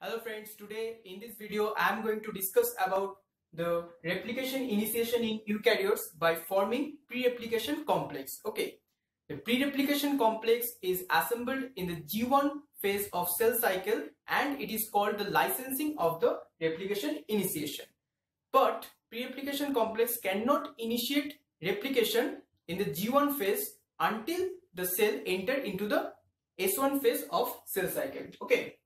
Hello friends, today in this video I am going to discuss about the replication initiation in eukaryotes by forming pre-replication complex. Okay, the pre-replication complex is assembled in the G1 phase of cell cycle and it is called the licensing of the replication initiation. But pre-replication complex cannot initiate replication in the G1 phase until the cell enter into the S1 phase of cell cycle. Okay.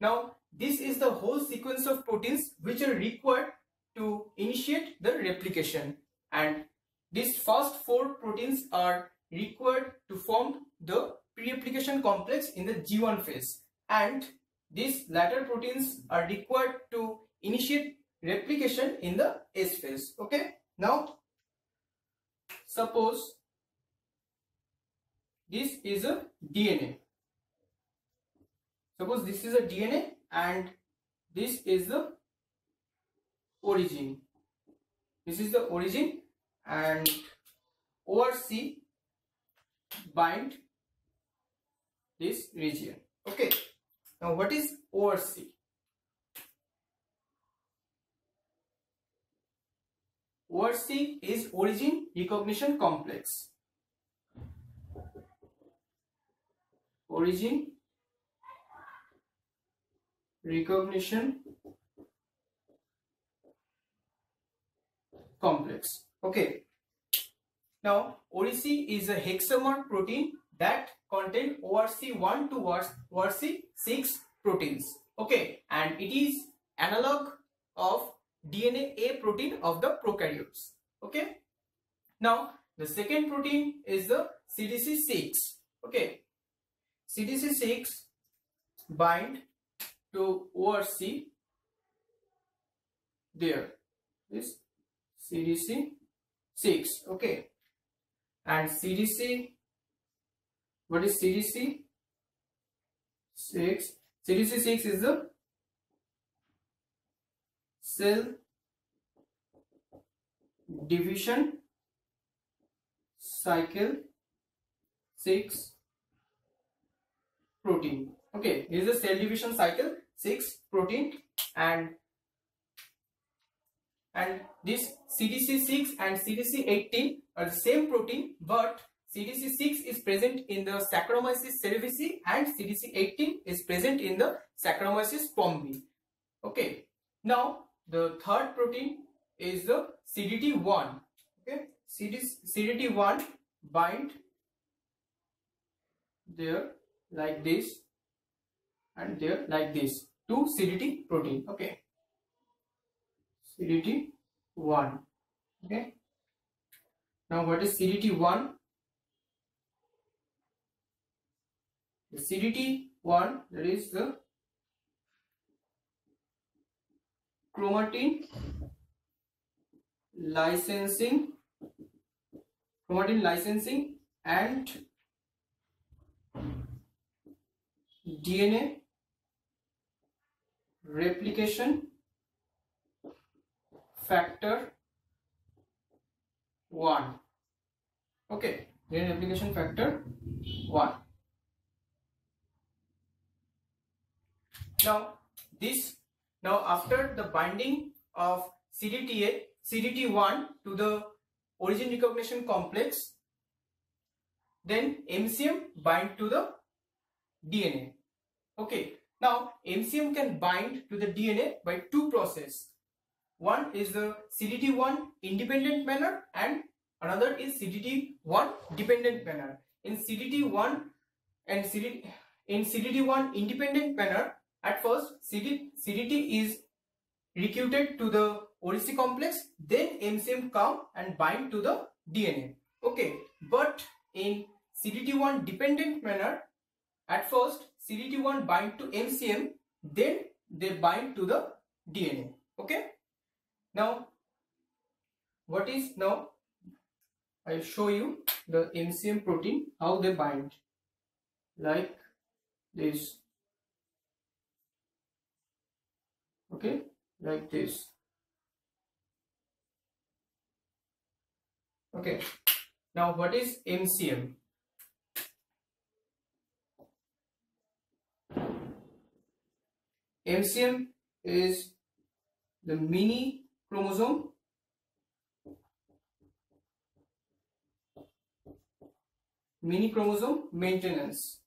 Now, this is the whole sequence of proteins which are required to initiate the replication. And these first four proteins are required to form the pre-replication complex in the G1 phase. And these latter proteins are required to initiate replication in the S phase. Okay. Now, suppose this is a DNA suppose this is a DNA and this is the origin. This is the origin and ORC bind this region. Okay. Now what is ORC ORC is origin recognition complex. Origin recognition complex. Okay. Now, ORC is a hexamer protein that contain ORC1 to ORC6 proteins. Okay. And it is analog of DnaA protein of the prokaryotes. Okay. Now, the second protein is the CDC6. Okay. CDC6 bind to ORC there. Is CDC 6 okay. And CDC what is CDC 6 CDC 6 is the cell division cycle 6 protein. Okay. This is a cell division cycle 6 protein and and this CDC6 and CDC18 are the same protein but CDC6 is present in the Saccharomyces cerevisiae and CDC18 is present in the Saccharomyces pombe. Okay. Now the third protein is the CDT1. Okay. CDT1 bind there like this and there like this to CDT protein. Okay. CDT1. Okay. Now what is CDT1? The CDT1 that is the chromatin licensing chromatin licensing and DNA replication factor 1 okay DNA replication factor 1 now this now after the binding of CDTA CDT1 to the origin recognition complex then MCM bind to the DNA okay now, MCM can bind to the DNA by two process. One is the CDT1 independent manner and another is CDT1 dependent manner. In CDT1 and in CDT1 independent manner, at first CD, CDT is recruited to the ORC complex, then MCM come and bind to the DNA. Okay, but in CDT1 dependent manner, at first CDT1 bind to MCM, then they bind to the DNA. Okay. Now, what is now? I'll show you the MCM protein, how they bind. Like this. Okay, like this. Okay. Now, what is MCM? MCM is the mini chromosome. Mini chromosome maintenance.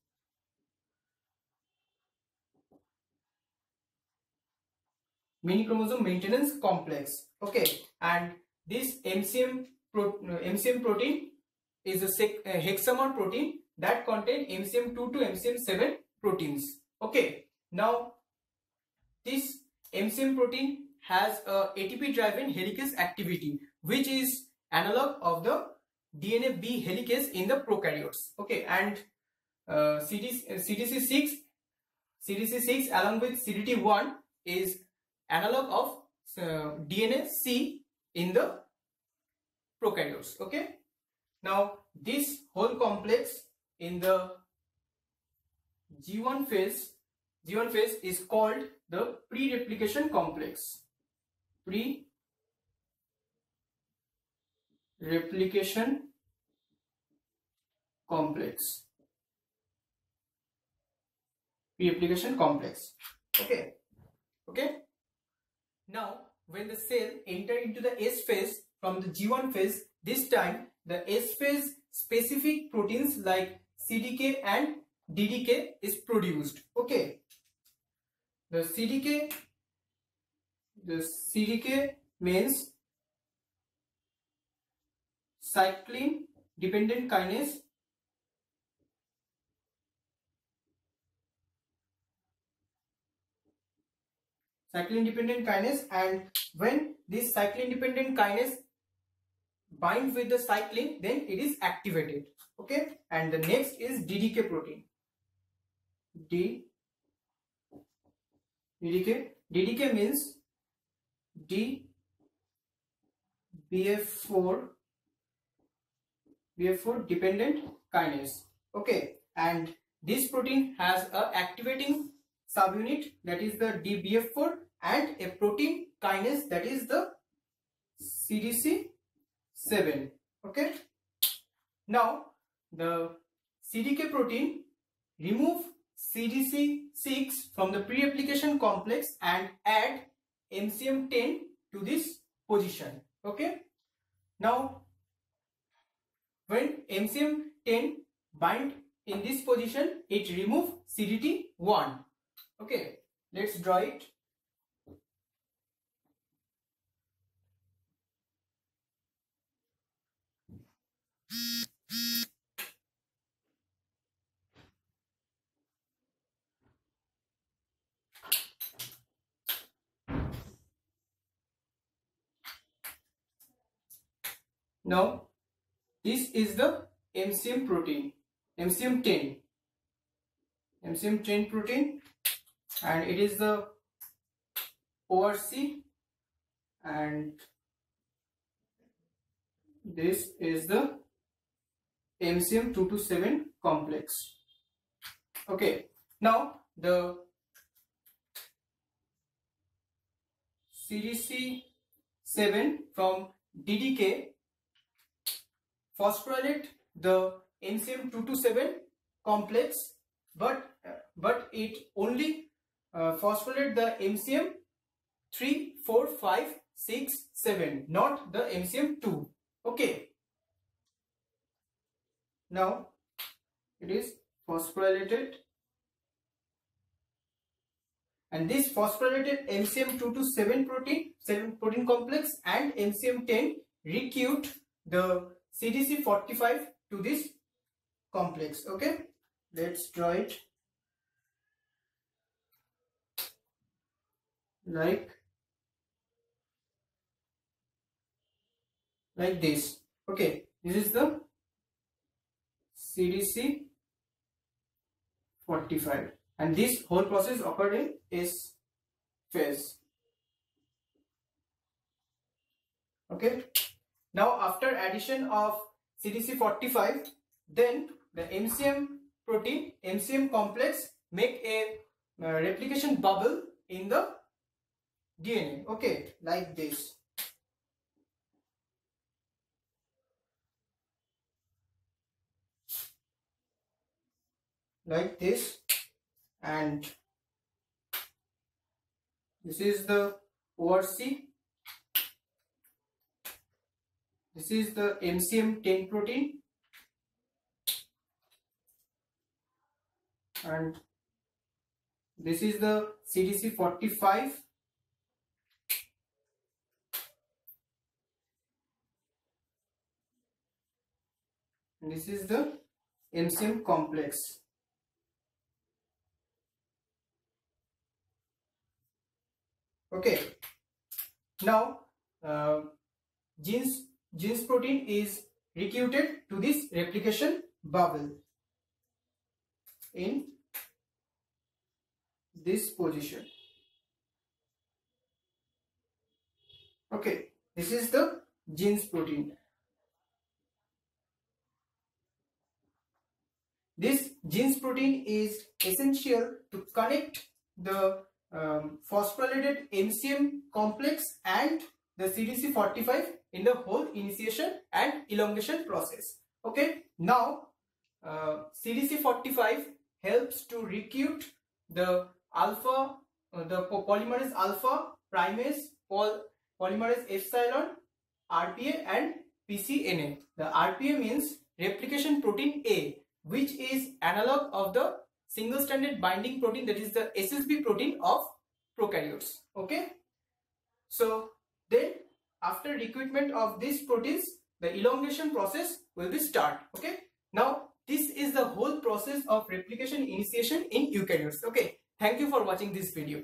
Mini chromosome maintenance complex. Okay and this MCM pro MCM protein is a, a hexamer protein that contain MCM2 to MCM7 proteins. Okay now this MCM protein has a ATP driven helicase activity which is analog of the DnaB helicase in the prokaryotes. Okay and uh, CDC, CDC6 CDC6 along with CDT1 is analog of uh, DnaC in the prokaryotes. Okay now this whole complex in the G1 phase G1 phase is called the pre-replication complex. Pre-replication complex. Pre-replication complex. Okay. Okay? Now, when the cell enter into the S phase from the G1 phase, this time the S phase specific proteins like CDK and DDK is produced. Okay. The CDK, the CDK means cyclin dependent kinase. Cyclin dependent kinase and when this cyclin dependent kinase binds with the cyclin then it is activated. Okay? And the next is ddk protein. D ddk ddk means d bf4 bf4 dependent kinase. Okay and this protein has a activating subunit that is the dbf4 and a protein kinase that is the CDC7 okay? Now the CDK protein remove CDC6 from the pre-replication complex and add MCM10 to this position. Okay? Now when MCM10 bind in this position it remove CDT1 okay? Let's draw it Now, this is the MCM protein, MCM10. MCM10 protein and it is the ORC and this is the MCM2-7 complex. Okay, now the CDC7 from DDK phosphorylate the MCM2-7 complex but but it only uh, phosphorylate the MCM 3 4 5 6 7 not the MCM 2 okay. Now it is phosphorylated. And this phosphorylated MCM2 to 7 protein 7 protein complex and MCM10 recruit the CDC45 to this complex. Okay, let's draw it like like this. Okay, this is the CDC 45 and this whole process occurred in S phase. Okay. Now after addition of CDC45, then the MCM protein, MCM complex make a uh, replication bubble in the DNA. Okay, like this. Like this and this is the ORC this is the MCM 10 protein. And this is the CDC 45 this is the MCM complex. Okay. Now uh, GINS GINS protein is recruited to this replication bubble in this position. Okay this is the GINS protein. This GINS protein is essential to connect the um, phosphorylated MCM complex and the CDC45 in the whole initiation and elongation process. Okay, now uh, CDC45 helps to recruit the alpha, uh, the polymerase alpha, primase, pol polymerase epsilon, RPA and PCNA. The RPA means replication protein A which is analog of the single stranded binding protein that is the SSB protein of prokaryotes. Okay. So then after recruitment of these proteins, the elongation process will be start. Okay. Now this is the whole process of replication initiation in eukaryotes. Okay. Thank you for watching this video.